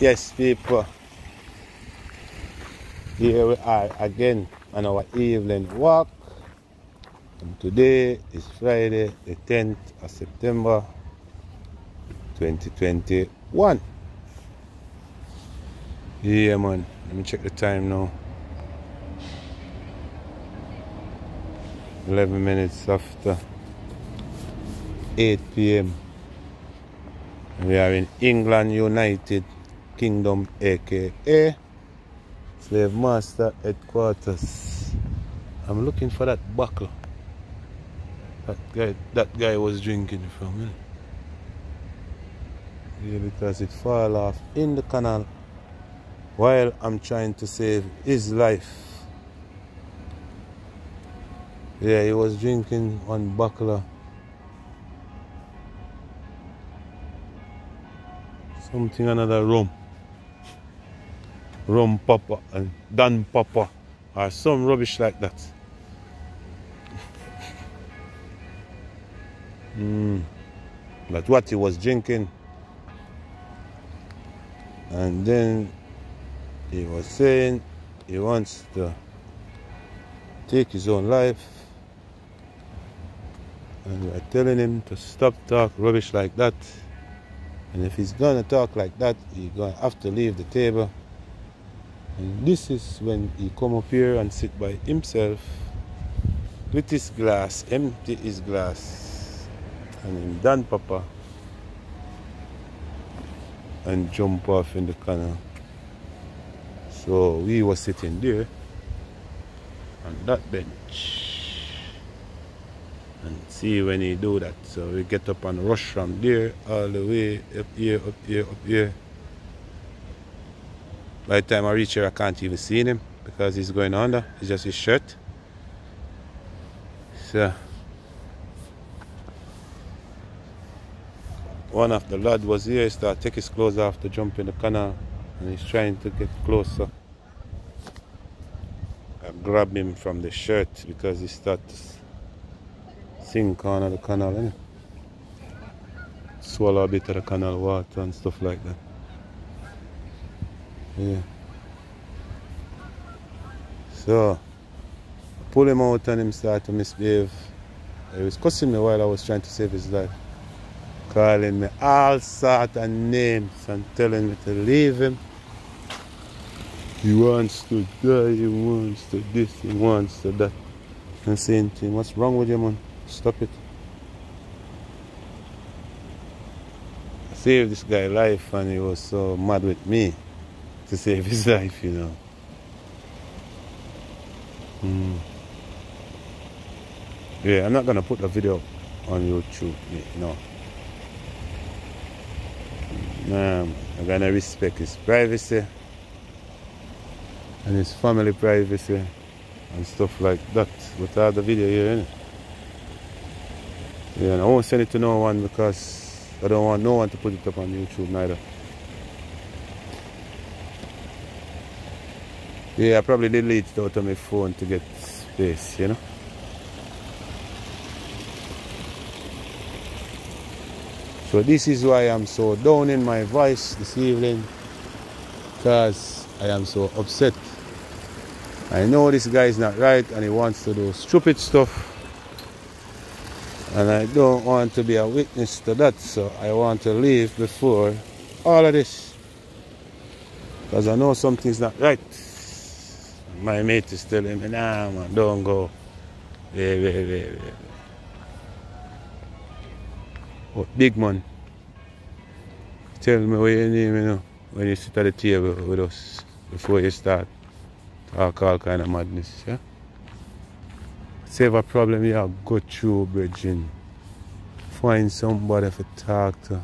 Yes, people. Here we are again on our evening walk. And today is Friday, the 10th of September 2021. Yeah, man. Let me check the time now. 11 minutes after 8 p.m. We are in England United Kingdom, aka Slave Master Headquarters. I'm looking for that buckle. That guy, that guy was drinking from. Eh? Yeah, because it fall off in the canal while I'm trying to save his life. Yeah, he was drinking one buckler. Something another rum rum papa and Don Papa or some rubbish like that. mm. But what he was drinking, and then he was saying he wants to take his own life. And we are telling him to stop talk rubbish like that. And if he's gonna talk like that, he's gonna have to leave the table. And this is when he come up here and sit by himself with his glass, empty his glass, and him done papa and jump off in the canal. So we were sitting there on that bench and see when he do that. So we get up and rush from there all the way up here, up here, up here. By the time I reach here, I can't even see him because he's going under. It's just his shirt. So, one of the lad was here. He started take his clothes off to jump in the canal, and he's trying to get closer. I grab him from the shirt because he starts sink on the canal. Eh? Swallow a bit of the canal water and stuff like that. Yeah. So, pull him out and him start to misbehave. He was cussing me while I was trying to save his life. Calling me all sorts of names and telling me to leave him. He wants to die, he wants to this, he wants to that. And saying to him, what's wrong with you, man? Stop it. I saved this guy life and he was so mad with me to save his life, you know. Mm. Yeah, I'm not gonna put the video on YouTube, you know. Um, I'm gonna respect his privacy and his family privacy and stuff like that without the video here, innit? Yeah, and I won't send it to no one because I don't want no one to put it up on YouTube neither. Yeah, I probably delete it out of my phone to get space, you know. So this is why I'm so down in my voice this evening because I am so upset. I know this guy is not right and he wants to do stupid stuff and I don't want to be a witness to that so I want to leave before all of this because I know something's not right my mate is telling me, nah, man, don't go. Wait, wait, wait, wait. But big man, tell me what your name, you know, when you sit at the table with us before you start talk all kind of madness, yeah? Save a problem you go through, bridging. Find somebody to talk to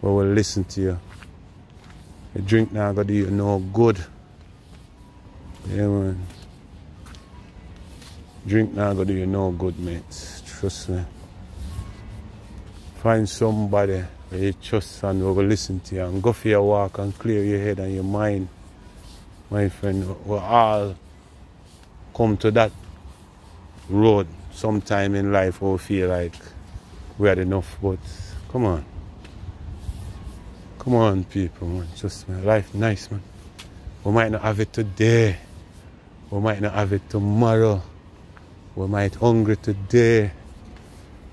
who will listen to you. A drink now gonna do you no good. Yeah, man. Drink now gonna do you no good, mates. Trust me. Find somebody that you trust and will listen to you and go for your walk and clear your head and your mind. My friend, we all come to that road sometime in life we feel like we had enough, but come on. Come on, people, man. Just man, life nice, man. We might not have it today. We might not have it tomorrow. We might hungry today.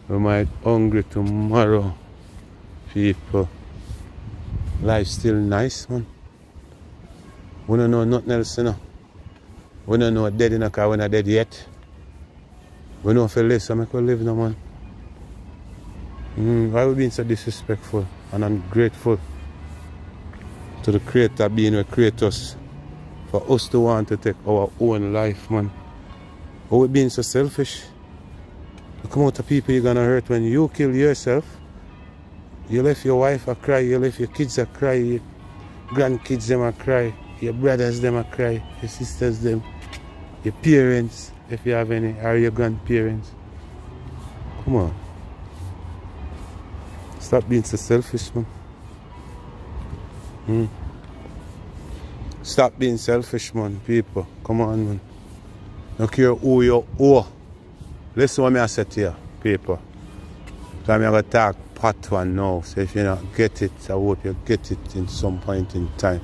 We might hungry tomorrow. People. Life still nice, man. We don't know nothing else, you know. We don't know dead in a car, we're not dead yet. We know if we live, so make we live no man. Mm, why we being so disrespectful and ungrateful to the creator being create us for us to want to take our own life, man. Why we being so selfish? Come out to people you're gonna hurt when you kill yourself. You left your wife a cry, you left your kids a cry, your grandkids them a cry, your brothers them a cry, your sisters them, your parents, if you have any, or your grandparents. Come on. Stop being so selfish, man. Hmm. Stop being selfish, man, people. Come on, man. Don't care who you owe. Listen what I say to you, people. So I'm going to talk part one now. So if you don't get it, I hope you get it in some point in time.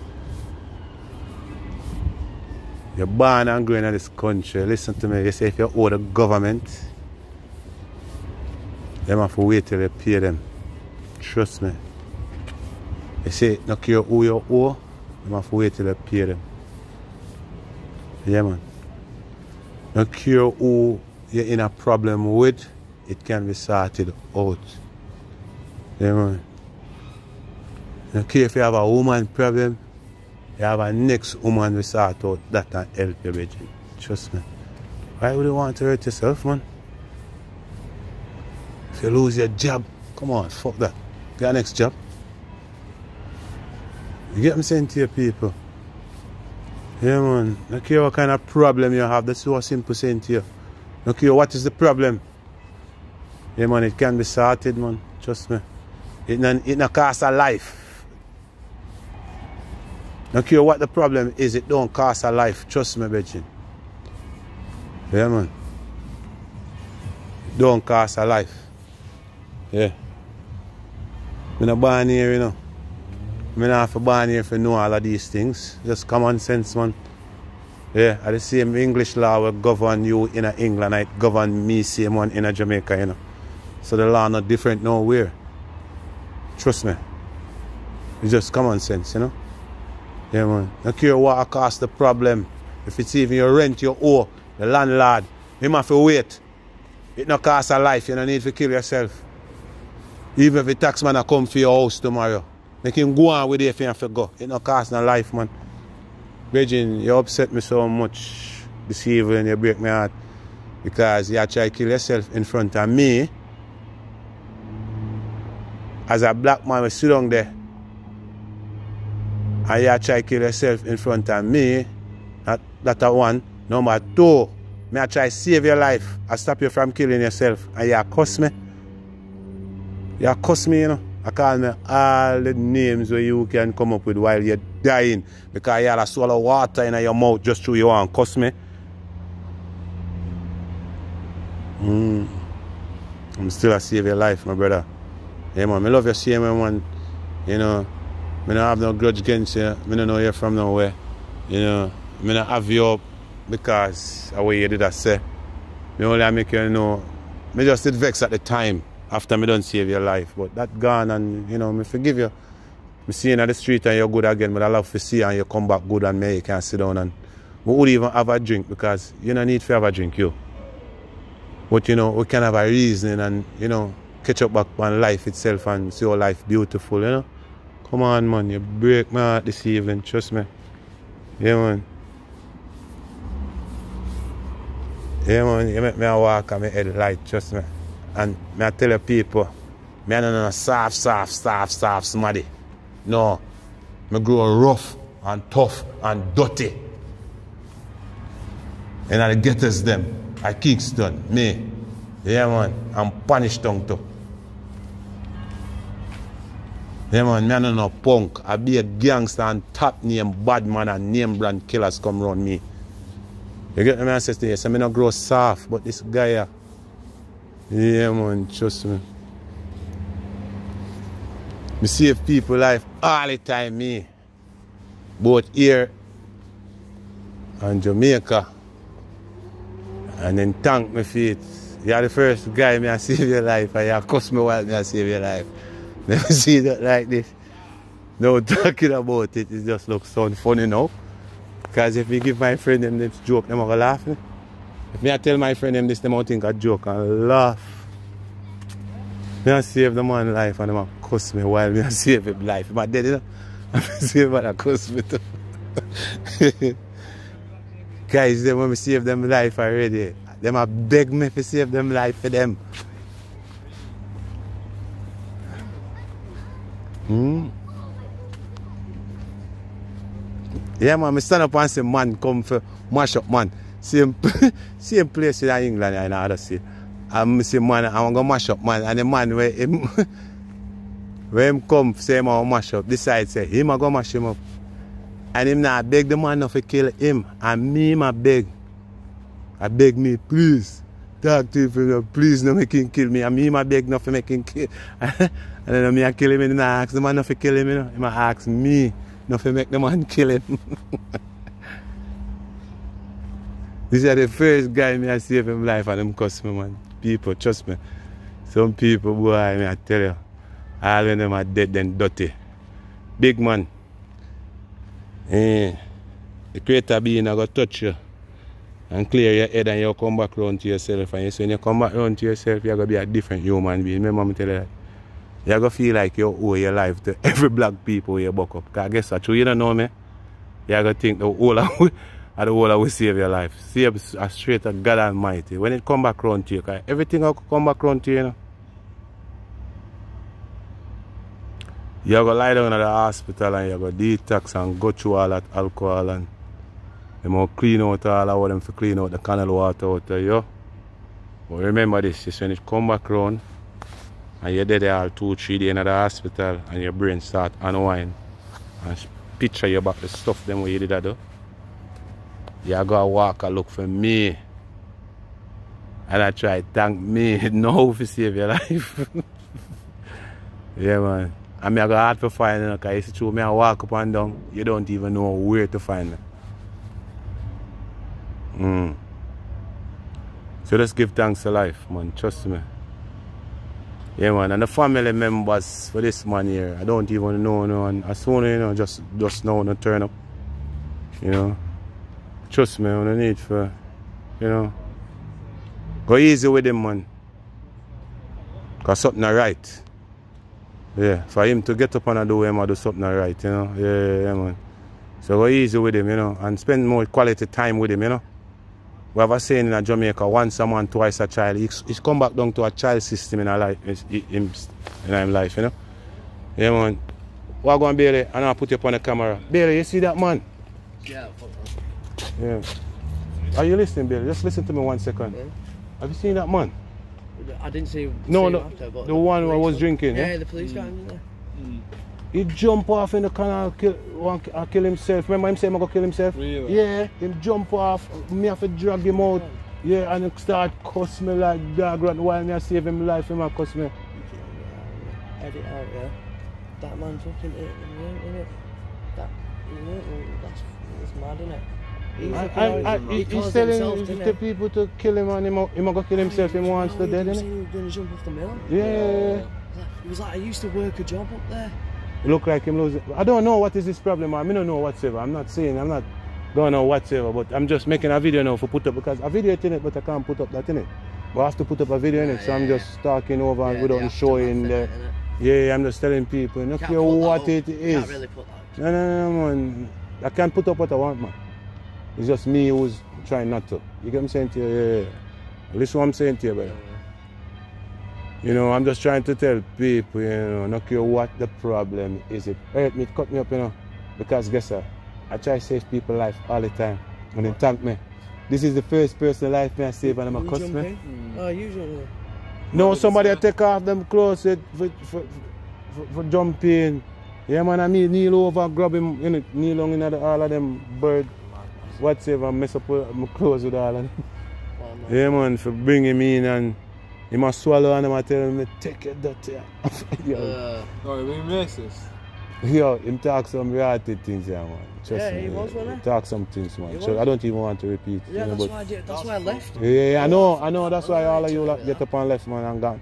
You're born and growing in this country. Listen to me. You say if you owe the government, them have to wait till you pay them. Trust me. You say no care who you owe, have to wait till you pay them. Yeah man. No care who you're in a problem with, it can be sorted out. Yeah man. Care if you have a woman problem, you have a next woman we sort out that can help you, Bridget. Trust me. Why would you want to hurt yourself, man? If you lose your job, come on, fuck that. Get a next job. You get I'm saying to your people? Yeah, man. No care what kind of problem you have. That's what simple saying to you. No care what is the problem. Yeah, man, it can be sorted, man. Trust me. It not, it not cost a life. No care what the problem is, it don't cost a life. Trust me, Betchin. Yeah, man. It don't cost a life. Yeah. I'm not born here, you know. I'm not to born here to know all of these things. Just common sense, man. Yeah, at the same English law will govern you in England, it govern me same one in Jamaica, you know. So the law not different nowhere. Trust me. It's just common sense, you know. Yeah, man. Don't care what cost the problem. If it's even your rent you owe, the landlord, him have to wait. It no cost a life. You don't need to kill yourself. Even if the tax man come for your house tomorrow, make him go on with it if you have to go. It no cost no life, man. Virgin, you upset me so much this evening. You break my heart because you try to kill yourself in front of me. As a black man, we sit down there and you try to kill yourself in front of me, that, that one. Number two, me I try to save your life. I stop you from killing yourself. And you cuss me. You cuss me, you know. I call me all the names where you can come up with while you're dying. Because you had a swallow water in your mouth just through you want cuss me. Mm. I'm still a save your life, my brother. Yeah, man. I love you same man. You know. I don't have no grudge against you. I don't know you're from nowhere. You know, I don't have you up because of what you did I say. I only make you know, I just did vex at the time after me don't save your life. But that gone and, you know, me forgive you. Me see you the street and you're good again, but I love to see you and you come back good and me you can sit down and we would even have a drink because you don't need to have a drink, you. But, you know, we can have a reason and, you know, catch up back on life itself and see how life beautiful, you know. Come on, man. You break my heart this evening. Trust me. Yeah, man. Yeah, man. You make me walk on my head light. Trust me. And me I tell you people, me I don't know soft, soft, soft, soft, smarty. No. Me grow rough and tough and dirty. And I get us them. I Kingston. Me. Yeah, man. I'm punished tongue too. Yeah man, me no punk. I be a gangster and top name bad man and name brand killers come around me. You get me I say to you, so me no grow soft, but this guy here. Yeah man, trust me. Me save people life all the time, me. Both here and Jamaica. And then thank me for it. You're the first guy me I save your life and you cost me while me I save your life. Never see that like this. No talking about it, it just looks so funny now. Because if you give my friend them this joke, them gonna laugh. eh? If me I tell my friend them this, them gonna think a joke and laugh. Me I save the man life and them a cuss me while me I save him life. If I dead, you know, I save man a cuss me too. Guys, them when me save them life already, them a beg me to save them life for them. Hmm? Yeah, man, I stand up and say, man, come for mash up, man. Same, same place in England and I see. And I say, man, I'm going to mash up, man. And the man, where him, where him come, say, him want mash up, decide, say, him a go mash him up. And him not beg the man not to kill him. And me, him a beg. I beg me, please, talk to him, please, no make him kill me. And me, him a beg not to make him kill. and then me I kill him, and I ask the man not to kill him, you know. Him ask me not to make the man kill him. this is the first guy me I save him life and him cuss me, man. People, trust me. Some people, boy, me I tell you, all of them are dead and dirty. Big man. Eh, the creator being I go touch you and clear your head and you come back round to yourself. And you see, when you come back round to yourself, you're going to be a different human being. Remember me tell you that? You're going to feel like you owe your life to every black people you buck up. Because guess true. You don't know me. You're going to think the whole we, the whole of we save your life. Save a straight to God Almighty. When it come back round to you, everything will come back round to you, you know. You're going to lie down at the hospital and you're going to detox and go through all that alcohol and they will clean out all of them for clean out the canal water out of you. But remember this, is when it come back round and you're dead there all two, three days in the hospital and your brain start unwind and picture you back the stuff them what you did that do. You go walk and look for me. And I try to thank me now for save your life. yeah man. And me I go hard to find you because it's true me I walk up and down, you don't even know where to find me. Mm. So let's give thanks to life, man. Trust me. Yeah, man. And the family members for this man here, I don't even know no one. As soon as you know, just just now no turn up. You know. Trust me, on the need for you know. Go easy with him, man. Cause something right. Yeah, for him to get up and do him, I do something right, you know. Yeah, yeah, yeah, man. So go easy with him, you know, and spend more quality time with him, you know. We have a saying in Jamaica, once a man, twice a child. He's, he's come back down to a child system in our life, in, in, our life, you know. Yeah, man. What going Bailey? And I'll put you up on the camera. Bailey, you see that man? Yeah, Yeah. Are you listening, Bailey? Just listen to me one second. Yeah. Have you seen that man? man. I didn't see. No, see no, him after, but the one who police was drinking, Yeah, yeah? the police guy. didn't they? He jump off in the canal, kill, want to uh, kill himself. Remember him saying I'm gonna kill himself? Really? Yeah, him jump off, me have to drag him out. Yeah, and he start cuss me like dog rat while me I save him life, him a cuss me. Edit out, yeah. That man fucking hit him, yeah, innit? That, yeah, oh, well, that's, that's mad, innit? He I, I, I, he he, he's telling the people to kill him and he might go kill himself, him wants to No, dead, he innit? he was jump off the mill. Yeah. He was like, I used to work a job up there. Look like him losing. I don't know what is his problem. I mean, don't know whatsoever. I'm not saying, I'm not going on whatsoever, but I'm just making a video now for put up because a video in it, but I can't put up that in it. But I have to put up a video in it, Yeah, so I'm yeah, just talking over and Yeah, without showing the. Yeah, I'm just telling people, no Can't care what it is. it really. No, no, no, man. I can't put up what I want, man. It's just me who's trying not to. You get what I'm saying to you? Yeah, yeah. Listen what I'm saying to you, brother. You know, I'm just trying to tell people, you know, no care what the problem is. It hurt me, it cut me up, you know. Because guess what? I try to save people life all the time. And they thank me. This is the first person life me I save and I'm a You cuss jump me. in? Mm. Oh, usually. No, somebody a take off them clothes it for, for, for, for jumping. Yeah, man, I me kneel over, grab him, you know, kneel on in all of them bird, whatever, mess up with my clothes with all of them. Oh, man. Yeah, man, for bringing him in and, He must swallow and him a tell me, take it dirty. yo, Uh, Oh, you mean racist? yo, him talk some reality things, yeah, man. Trust Yeah, me. he was, wasn't he? Talk some things, man. So. I don't even want to repeat. yeah, you know, that's why I did. That's why I left. Yeah, yeah, I know, I know. That's why all of you like, get up and left, man, and gone.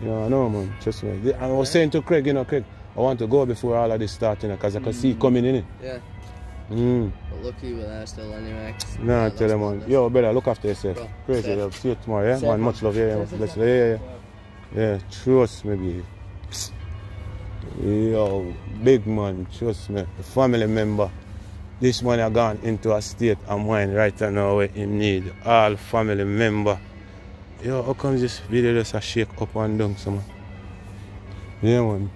You know, I know, man. Trust me. And I was saying to Craig, you know, Craig, I want to go before all of this starts, you know, because I can see it coming in. it. Yeah, Mm. but lucky were there still anyway. Nah, yeah, tell them, man. Yo, brother, look after yourself. Bro, Crazy, safe. love. See you tomorrow, yeah? Safe, man, much love. Yeah, yeah, Safe, bless safe, you. Yeah, yeah, yeah. Yeah, trust me, baby. Yo, big man, trust me. A family member. This man have gone into a state of mind right now where he need all family member. Yo, how come this video just a shake up and down, so man? Yeah, man.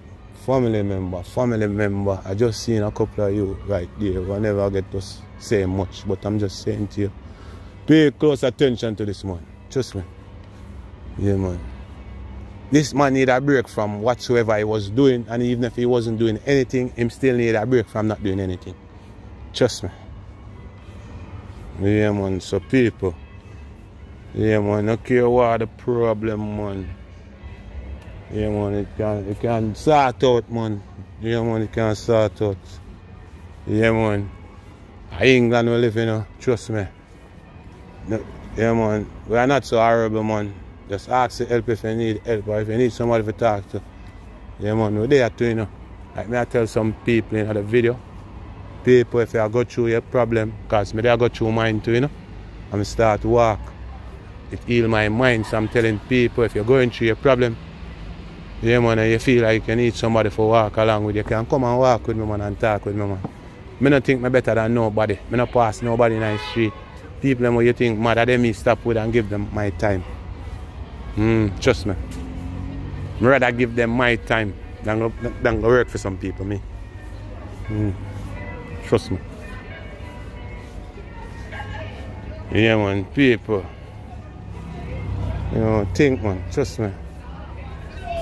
Family member, family member. I just seen a couple of you right there. I never get to say much, but I'm just saying to you. Pay close attention to this man. Trust me. Yeah, man. This man need a break from whatsoever he was doing, and even if he wasn't doing anything, him still need a break from not doing anything. Trust me. Yeah, man. So people. Yeah, man. No care what the problem, man. Yeah, man. It can it can sort out, man. Yeah, man. It can sort out. Yeah, man. I England we live, you uh, know. Trust me. No, yeah, man. We are not so horrible, man. Just ask for help if you need help or if you need somebody to talk to. Yeah, man. We're there too, you know. Like me, I tell some people in the video. People, if you go through your problem, because me I go through mine too, you know. Me start to walk. It heal my mind. So I'm telling people, if you're going through your problem, yeah, man, you feel like you need somebody to walk along with you, can come and walk with me, man, and talk with me, man. Me don't think me better than nobody. Me not pass nobody in the street. People them what you think mad at me stop with and give them my time. Mm, trust me. Me rather give them my time than go, than go work for some people, me. Mm, trust me. Yeah, man, people. You know, think, man, trust me.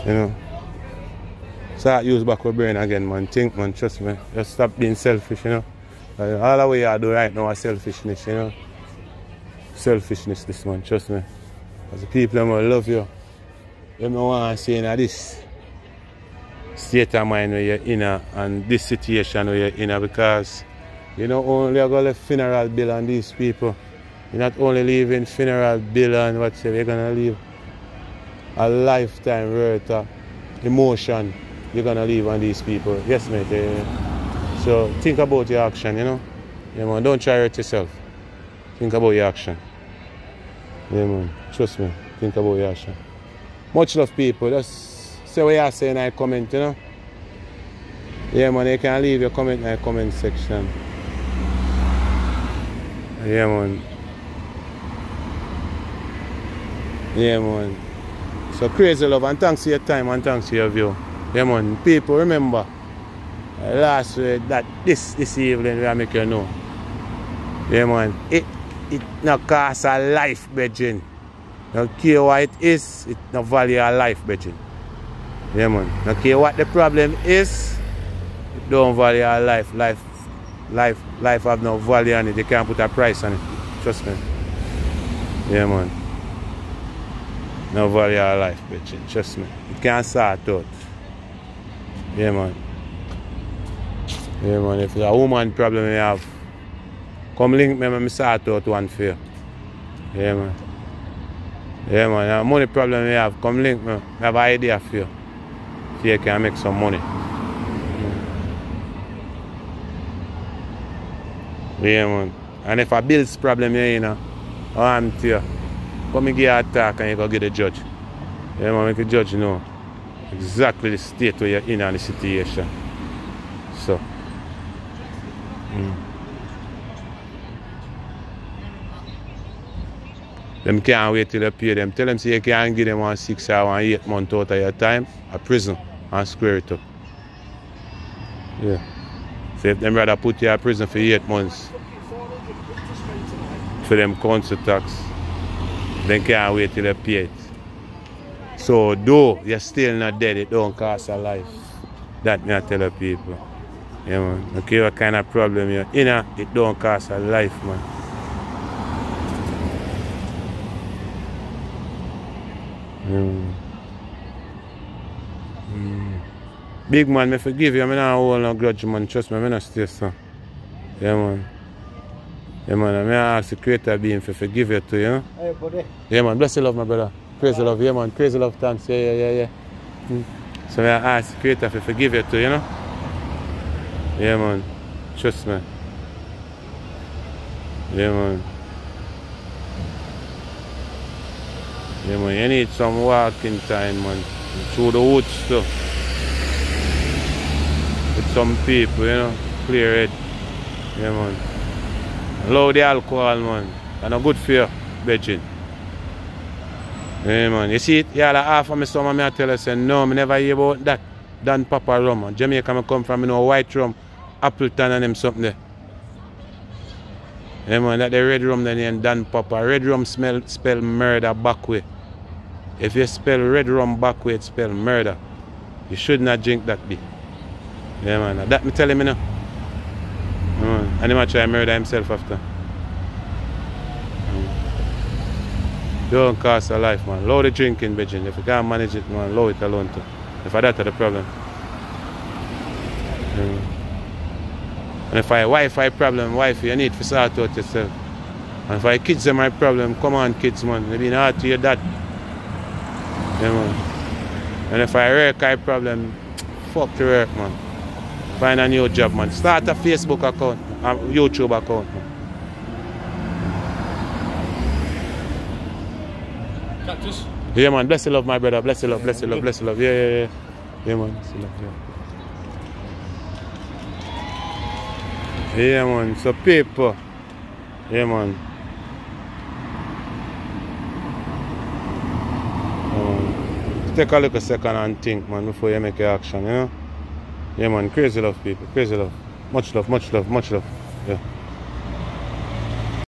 You know. Start use back your brain again, man. Think, man, trust me. Just stop being selfish, you know. Uh, all the way I do right now is selfishness, you know. Selfishness, this man, trust me. Because the people them will love you. They don't want to see in this state of mind where you're in a, and this situation where you're in a, because you not only are going to funeral bill on these people, you're not only leaving funeral bill and whatever, you're going to leave a lifetime worth of emotion you're to leave on these people. Yes, mate. eh. So think about your action, you know. Yeah, man. Don't try hurt yourself. Think about your action. Yeah, man. Trust me. Think about your action. Much love, people. Just say what you say in the comment, you know. Yeah, man. You can leave your comment in the comment section. Yeah, man. Yeah, man. So crazy love and thanks for your time and thanks for your view. Yeah, man. People, remember, uh, last week that this this evening we make you know. Yeah, man. It it not cost a life, brethren. No care what it is, it not value a life, brethren. Yeah, man. No care what the problem is, it don't value a life. Life, life, life have no value on it. You can't put a price on it. Trust me. Yeah, man. No value a life, brethren. Trust me. You can't sort out. Yeah, man. Yeah, man. If it's a woman problem you have, come link me, me sort out one for you. Yeah, man. Yeah, man. A money problem you have, come link me. I have an idea for you. So you can make some money. Yeah, man. And if a bills problem you're in, uh, I'm to you. Come and get you a talk and you go get a judge. Yeah, man. Make the judge know exactly the state where you're in and the situation. So. mm. Them can't wait till you pay them. Tell them say you can't give them one six or one eight month out of your time a prison and square it up. Yeah. So if them rather put you in prison for eight months for them council tax, they can't wait till you pay it. So though you're still not dead, it don't cost a life. That me I tell the people. Yeah man. Okay, what kind of problem you're it don't cost a life, man. Mm. Mm. Big man, me forgive you. I not hold no grudge, man. Trust me, I not stay so. Yeah, man. Yeah, man. I ask the creator being for forgive you too, you know? Hey, buddy. Yeah, man. Bless the love, my brother. Praise the love. Yeah, man. Praise the love. Thanks. Yeah, yeah, yeah, yeah. Mm. So I ask the creator for forgive you too, you know? Yeah, man. Trust me. Yeah, man. Yeah, man. You need some walking time, man. Through the woods too. With some people, you know. Clear it. Yeah, man. Allow the alcohol, man. And not good you, bedroom. Yeah, man. You see it? Yeah, like half of my summer, me I tell you, say, no, me never hear about that. Don Papa rum. Man. Jamaica, me come from, you know, white rum, Appleton and them something there. Man, that the red rum the name Don Papa. Red rum smell, spell murder back way. If you spell red rum back way, it spell murder. You should not drink that be. Yeah, man. That me tell him, you know. And he might try murder himself after. Mm. Don't cost a life, man. Low the drinking, bitching. If you can't manage it, man, low it alone too. If that's the problem. Yeah. And if I Wi-Fi problem, wife, you need to sort out yourself. And if I kids are my problem, come on kids, man. Maybe not to your dad. Yeah, man. And if I work I problem, fuck the work, man. Find a new job, man. Start a Facebook account, YouTube account. Cactus. Yeah, man. Bless the love, my brother. Bless the love, bless the love, bless the love. Yeah, yeah, yeah. Yeah, man. Bless the love, yeah. Yeah, man. So, people. Yeah, man. Um, take a little second and think, man, before you make your action, you know? Yeah, man. Crazy love, people. Crazy love. Much love, much love, much love. Yeah.